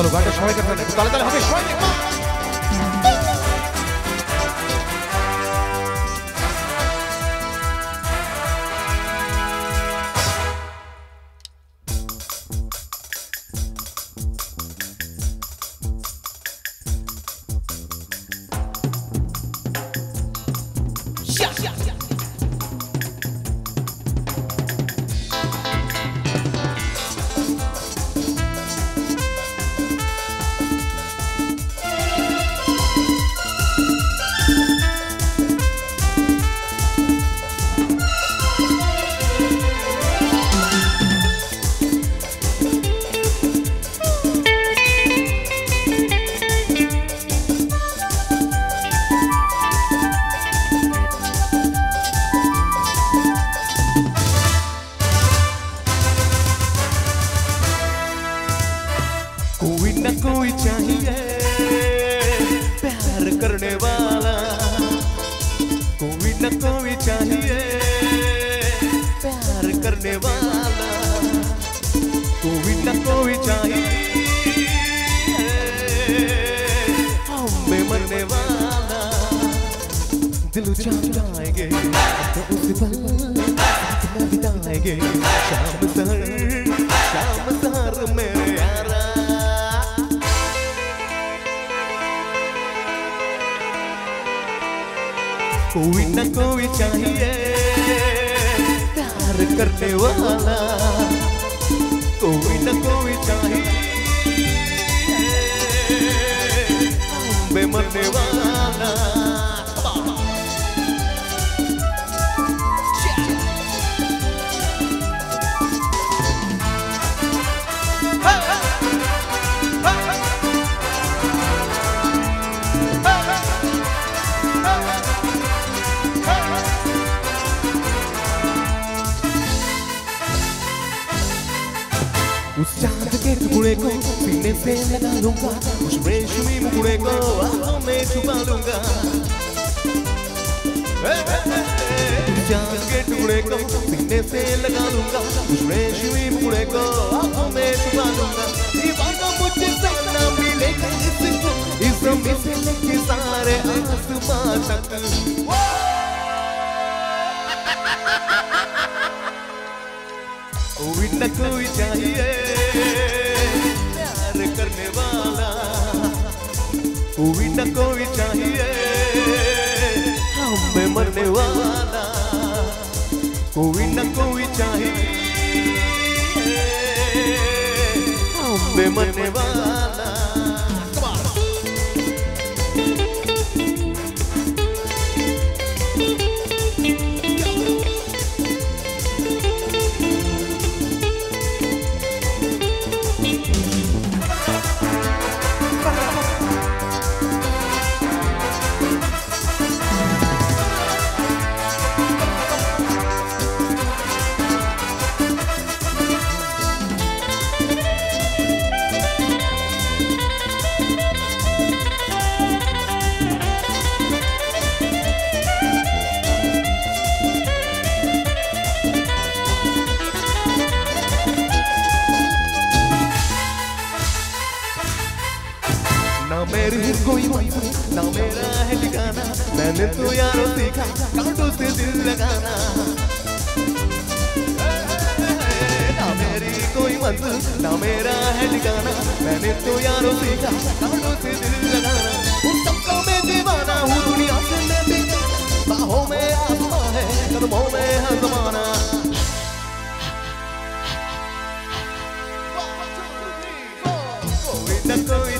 চলো গানটা সবাইকে তাহলে তালে হবে সবাই न कोई चाहिए। प्यार करने वाला कोई न कोई चाहिए। प्यार करने वाला कोई न कोई चाहिए। मरने वाला दिल जाएँगे। तो उस पल बिताएँगे। शाम सर, शाम मेरे यारा। कोई न कोई चाहिए। प्यार करने वाला कोई न कोई चाहिए। उस चाँद के टुकड़े को सीने से लगा लूँगा। उस रेशमी मुकुड़े को आँखों में छुपा लूँगा। चाँद के टुकड़े को से लगा लूँगा। उस रेशमी को आँखों में छुपा लूँगा। मिलेगा इस से लेके सारे आसमां तक। कोई न कोई चाहिए। प्यार करने वाला कोई न कोई चाहिए। हमें मरने वाला कोई न कोई चाहिए। हमें मरने वाला ना मेरी कोई ना मेरा है ठिकाना मैंने तो यारों सीखा कांटों से दिल लगाना ना मेरी है ठिकाना मैंने तो यारों सीखा कांटों से दिल लगाना उन सबका मैं दीवाना हूँ दुनिया से मैं बेगाना बाहों में आसमां है कदमों में है जमाना कोई न कोई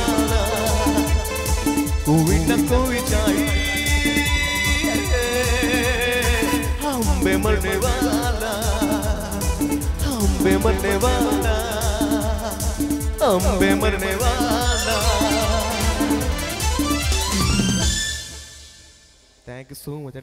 न कोई चाहिए अम्बे मरने वाला अम्बे मरने वाला अम्बे मरने वाला। Thank you so much